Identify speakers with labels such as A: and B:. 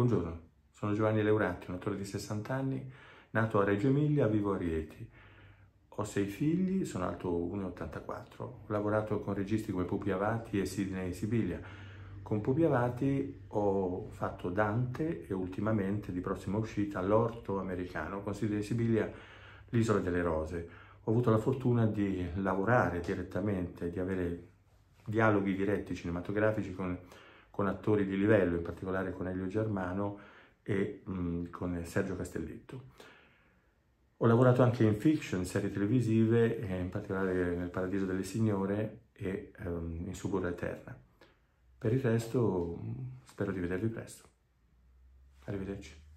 A: Buongiorno, sono Giovanni Leuratti, un attore di 60 anni, nato a Reggio Emilia, vivo a Rieti. Ho sei figli, sono alto 1,84. Ho lavorato con registi come Pupi Avati e Sidney Sibilia. Con Pupi Avati ho fatto Dante e ultimamente, di prossima uscita, L'Orto Americano, con Sidney Sibilia, L'Isola delle Rose. Ho avuto la fortuna di lavorare direttamente, di avere dialoghi diretti cinematografici con con attori di livello, in particolare con Elio Germano e mh, con Sergio Castelletto. Ho lavorato anche in fiction, serie televisive, in particolare nel Paradiso delle Signore e um, in Suburra Eterna. Per il resto spero di vedervi presto. Arrivederci.